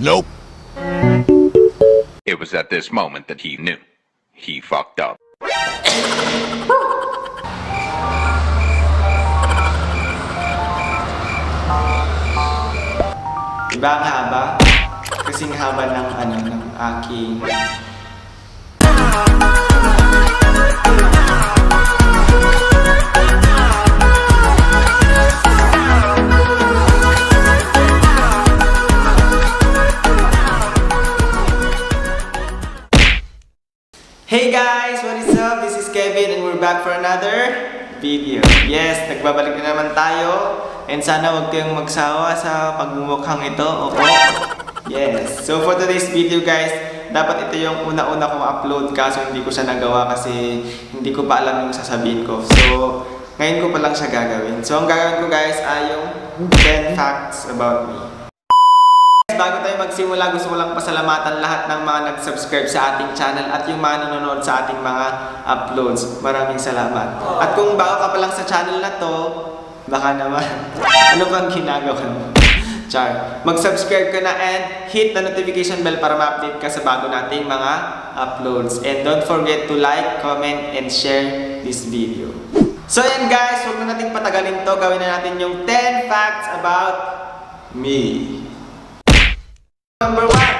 Nope. It was at this moment that he knew. He fucked up. Diba ang haba? Kasing haba ng ano, ng aking... Back for another video. Yes, nagbabalik na naman tayo and sana huwag kayong magsawa sa pagmumukhang ito. Opo. Yes. So for today's video guys, dapat ito yung una-una kong upload kaso hindi ko siya nagawa kasi hindi ko pa alam yung sasabihin ko. So, ngayon ko pa lang siya gagawin. So, ang gagawin ko guys ay yung 10 facts about me. Bago tayo magsimula, gusto ko lang pasalamatan lahat ng mga nag-subscribe sa ating channel at yung mga nanonood sa ating mga uploads. Maraming salamat. At kung bago ka pa lang sa channel na to, baka naman, ano bang ginagawa mo? Char. Mag-subscribe ka na and hit the notification bell para ma-update ka sa bago nating mga uploads. And don't forget to like, comment, and share this video. So yan guys, huwag na nating patagalin to. Gawin na natin yung 10 facts about me. Number one,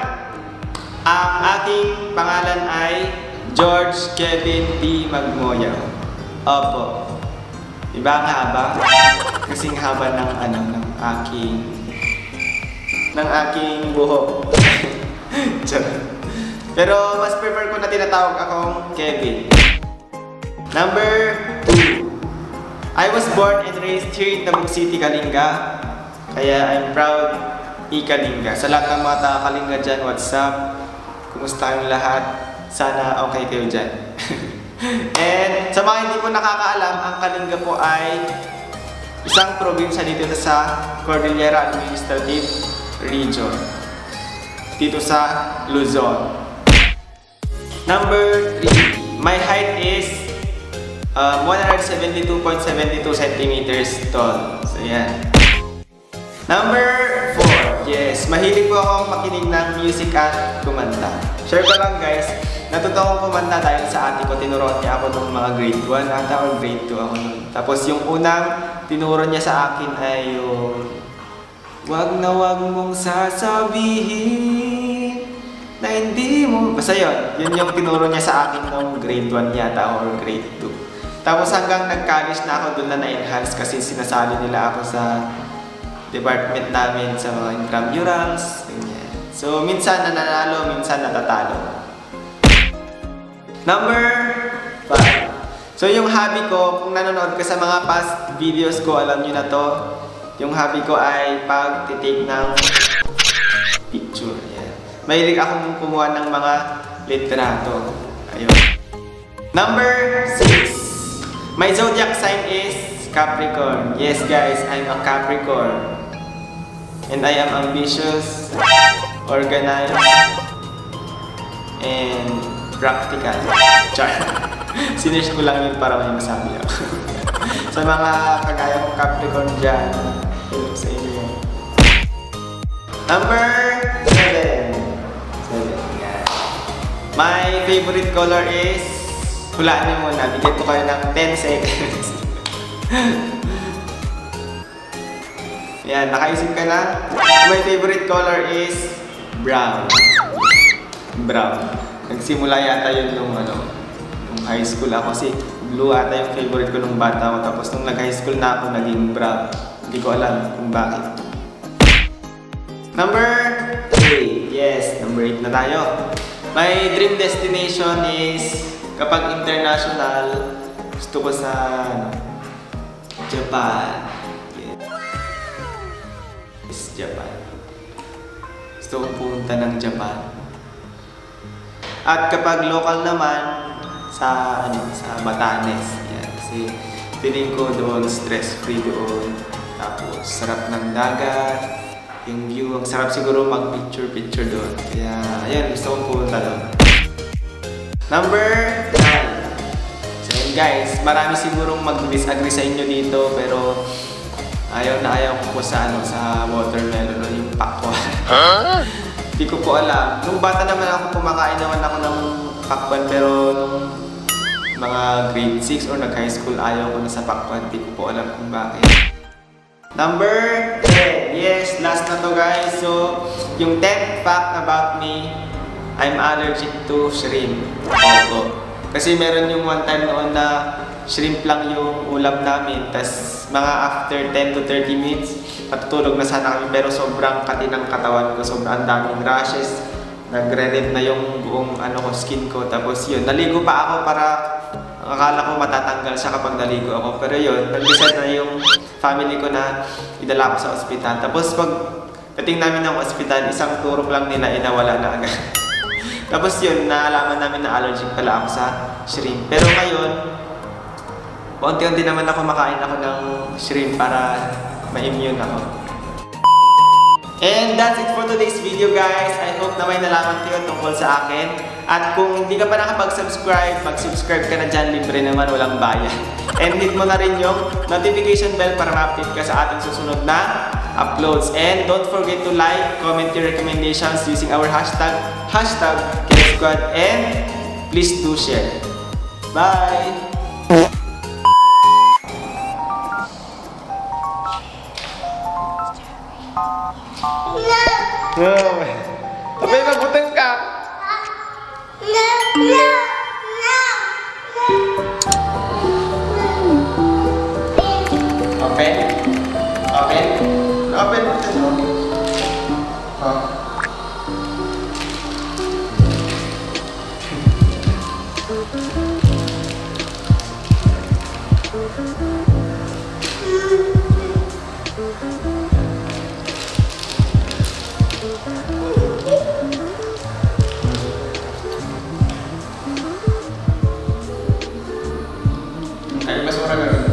ang aking pangalan ay George Kevin D. Magmoya. Opo. Diba ang haba? Kasing haba ng ano, ng aking ng aking buhok. Pero mas prefer ko na tinatawag akong Kevin. Number two, I was born and raised here in Tabuk City, Kalinga. Kaya I'm proud Ikalinga. Sa lahat ng mga taga Kalinga dyan, what's up? Kumusta kayong lahat? Sana okay kayo dyan. And sa mga hindi po nakakaalam, ang Kalinga po ay isang probinsya dito sa Cordillera Administrative Region. Dito sa Luzon. Number 3. My height is um, 172.72 centimeters tall. So yan. Number 4. Yes, mahilig po akong makinig ng music at kumanta. Share ko lang guys, natuto akong kumanta dahil sa ate ko, tinuruan niya ako nung mga grade 1 ata or grade 2 ako nun. Tapos yung unang tinuro niya sa akin ay yung Wag na wag mong sasabihin na hindi mo... Basta yun, yun yung tinuro niya sa akin nung grade 1 yata or grade 2. Tapos hanggang nag-college na ako, doon na na-enhance kasi sinasali nila ako sa department namin sa mga intramurals, ganyan. So, minsan nananalo, minsan natatalo. Number 5. So, yung hobby ko, kung nanonood ka sa mga past videos ko, alam nyo na to, yung hobby ko ay pagtitig ng picture. Yan. Mahilig akong kumuha ng mga litrato. Ayun. Number 6. My zodiac sign is Capricorn. Yes guys, I'm a Capricorn. And I am ambitious, organized, and practical. Char. Sinesh ko lang yun para may masabi ako. sa mga kagaya kong Capricorn dyan, hello sa inyo. Number 7. 7. Yan. My favorite color is, hulaan niyo muna, bigyan ko kayo ng 10 seconds. Yan, nakaisip ka na? My favorite color is brown. Brown. Nagsimula yata yun nung ano, nung high school ako kasi blue ata yung favorite ko nung bata ako. Tapos nung nag-high school na ako, naging brown. Hindi ko alam kung bakit. Number 8. Yes, number 8 na tayo. My dream destination is kapag international, gusto ko sa ano, Japan. Yes, Japan. Gusto kong pumunta ng Japan. At kapag local naman, sa ano sa Batanes. Yan. Kasi feeling ko doon stress-free doon. Tapos sarap ng dagat. Yung view, ang sarap siguro mag-picture-picture doon. Kaya, ayun, gusto kong pumunta doon. Number 9. Guys, marami sigurong mag-disagree sa inyo dito, pero ayaw na ayaw ko po sa ano, sa watermelon o yung pakwan. Hindi ko po alam. Nung bata naman ako, kumakain naman ako ng pakwan, pero nung mga grade 6 or nag-high school, ayaw ko na sa pakwan. Hindi ko po alam kung bakit. Number 10. Yes, last na to guys. So, yung 10th fact about me, I'm allergic to shrimp. Opo. Kasi meron yung one time noon na shrimp lang yung ulam namin. tas mga after 10 to 30 minutes, matutulog na sana kami. Pero sobrang kati ng katawan ko. Sobrang daming rashes. Nagre-red na yung buong ano ko, skin ko. Tapos yun, naligo pa ako para akala ko matatanggal siya kapag naligo ako. Pero yun, nag-decide na yung family ko na idala ko sa ospital. Tapos pag dating namin ng ospital, isang turok lang nila, inawala na agad. Tapos yun, naalaman namin na allergic pala ako sa shrimp. Pero ngayon, unti-unti naman ako makain ako ng shrimp para ma-immune ako. And that's it for today's video guys. I hope na may nalaman kayo tungkol sa akin. At kung hindi ka pa nakapag-subscribe, mag-subscribe ka na dyan. Libre naman, walang bayad. And hit mo na rin yung notification bell para ma-update ka sa ating susunod na uploads. And don't forget to like, comment your recommendations using our hashtag, hashtag Squad and please do share. Bye! No! Abay, Hay más ahora